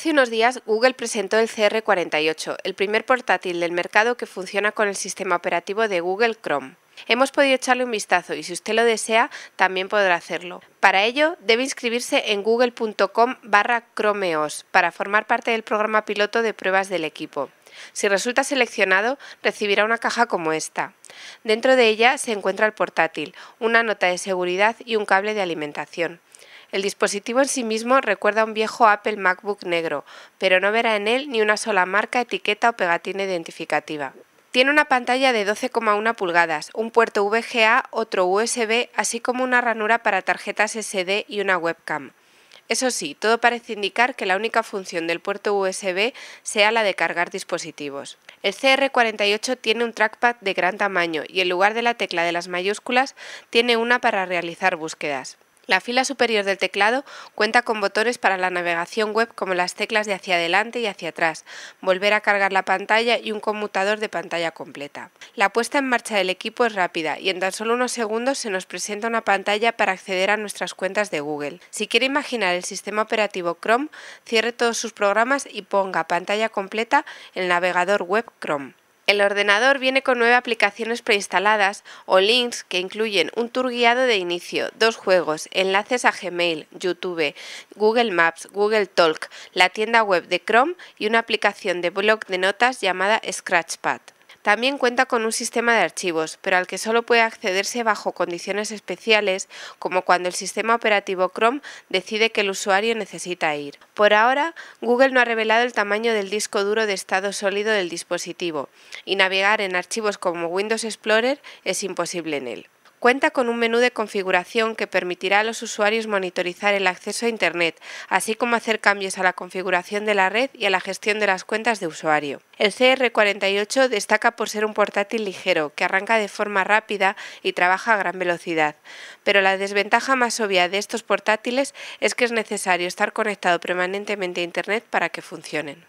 Hace unos días Google presentó el CR48, el primer portátil del mercado que funciona con el sistema operativo de Google Chrome. Hemos podido echarle un vistazo y si usted lo desea también podrá hacerlo. Para ello debe inscribirse en google.com barra Chromeos para formar parte del programa piloto de pruebas del equipo. Si resulta seleccionado, recibirá una caja como esta. Dentro de ella se encuentra el portátil, una nota de seguridad y un cable de alimentación. El dispositivo en sí mismo recuerda a un viejo Apple MacBook negro, pero no verá en él ni una sola marca, etiqueta o pegatina identificativa. Tiene una pantalla de 12,1 pulgadas, un puerto VGA, otro USB, así como una ranura para tarjetas SD y una webcam. Eso sí, todo parece indicar que la única función del puerto USB sea la de cargar dispositivos. El CR48 tiene un trackpad de gran tamaño y en lugar de la tecla de las mayúsculas tiene una para realizar búsquedas. La fila superior del teclado cuenta con botones para la navegación web como las teclas de hacia adelante y hacia atrás, volver a cargar la pantalla y un conmutador de pantalla completa. La puesta en marcha del equipo es rápida y en tan solo unos segundos se nos presenta una pantalla para acceder a nuestras cuentas de Google. Si quiere imaginar el sistema operativo Chrome, cierre todos sus programas y ponga pantalla completa el navegador web Chrome. El ordenador viene con nueve aplicaciones preinstaladas o links que incluyen un tour guiado de inicio, dos juegos, enlaces a Gmail, YouTube, Google Maps, Google Talk, la tienda web de Chrome y una aplicación de blog de notas llamada Scratchpad. También cuenta con un sistema de archivos, pero al que solo puede accederse bajo condiciones especiales, como cuando el sistema operativo Chrome decide que el usuario necesita ir. Por ahora, Google no ha revelado el tamaño del disco duro de estado sólido del dispositivo, y navegar en archivos como Windows Explorer es imposible en él. Cuenta con un menú de configuración que permitirá a los usuarios monitorizar el acceso a Internet, así como hacer cambios a la configuración de la red y a la gestión de las cuentas de usuario. El CR48 destaca por ser un portátil ligero, que arranca de forma rápida y trabaja a gran velocidad. Pero la desventaja más obvia de estos portátiles es que es necesario estar conectado permanentemente a Internet para que funcionen.